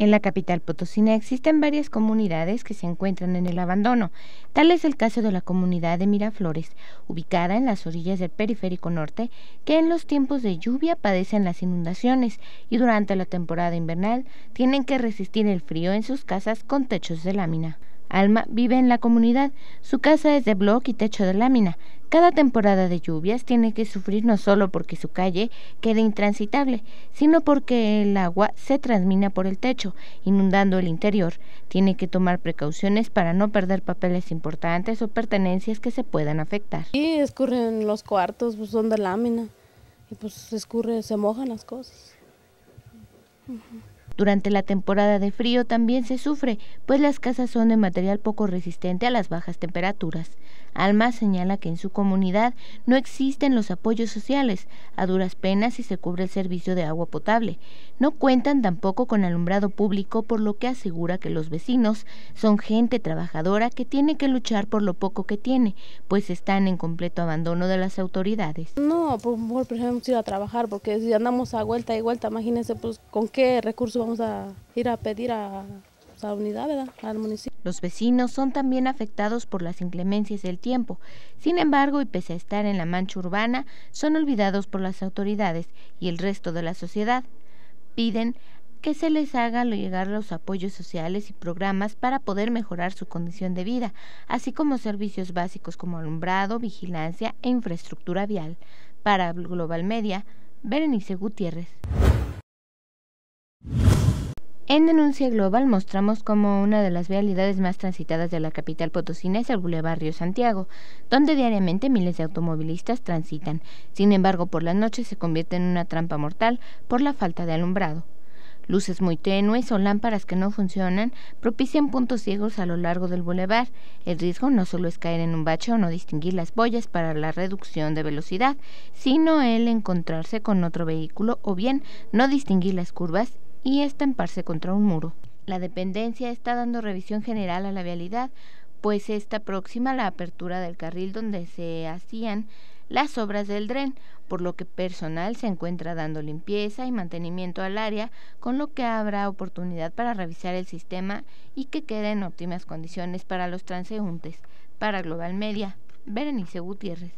En la capital potosina existen varias comunidades que se encuentran en el abandono. Tal es el caso de la comunidad de Miraflores, ubicada en las orillas del periférico norte, que en los tiempos de lluvia padecen las inundaciones y durante la temporada invernal tienen que resistir el frío en sus casas con techos de lámina. Alma vive en la comunidad. Su casa es de bloc y techo de lámina. Cada temporada de lluvias tiene que sufrir no solo porque su calle quede intransitable, sino porque el agua se transmina por el techo, inundando el interior. Tiene que tomar precauciones para no perder papeles importantes o pertenencias que se puedan afectar. Y escurren los cuartos, pues son de lámina, y pues escurre, se mojan las cosas. Durante la temporada de frío también se sufre, pues las casas son de material poco resistente a las bajas temperaturas. Alma señala que en su comunidad no existen los apoyos sociales, a duras penas si se cubre el servicio de agua potable. No cuentan tampoco con alumbrado público, por lo que asegura que los vecinos son gente trabajadora que tiene que luchar por lo poco que tiene, pues están en completo abandono de las autoridades. No, por, ejemplo, ir a trabajar, porque si andamos a vuelta y vuelta, imagínense pues con qué recursos vamos a ir a pedir a la unidad, ¿verdad? Los vecinos son también afectados por las inclemencias del tiempo. Sin embargo, y pese a estar en la mancha urbana, son olvidados por las autoridades y el resto de la sociedad. Piden que se les haga llegar los apoyos sociales y programas para poder mejorar su condición de vida, así como servicios básicos como alumbrado, vigilancia e infraestructura vial. Para Global Media, Berenice Gutiérrez. En Denuncia Global mostramos como una de las vialidades más transitadas de la capital potosina es el Boulevard Río Santiago, donde diariamente miles de automovilistas transitan. Sin embargo, por las noches se convierte en una trampa mortal por la falta de alumbrado. Luces muy tenues o lámparas que no funcionan propician puntos ciegos a lo largo del bulevar. El riesgo no solo es caer en un bache o no distinguir las boyas para la reducción de velocidad, sino el encontrarse con otro vehículo o bien no distinguir las curvas y estamparse contra un muro. La dependencia está dando revisión general a la vialidad, pues está próxima la apertura del carril donde se hacían las obras del dren, por lo que personal se encuentra dando limpieza y mantenimiento al área, con lo que habrá oportunidad para revisar el sistema y que quede en óptimas condiciones para los transeúntes. Para Global Media, Berenice Gutiérrez.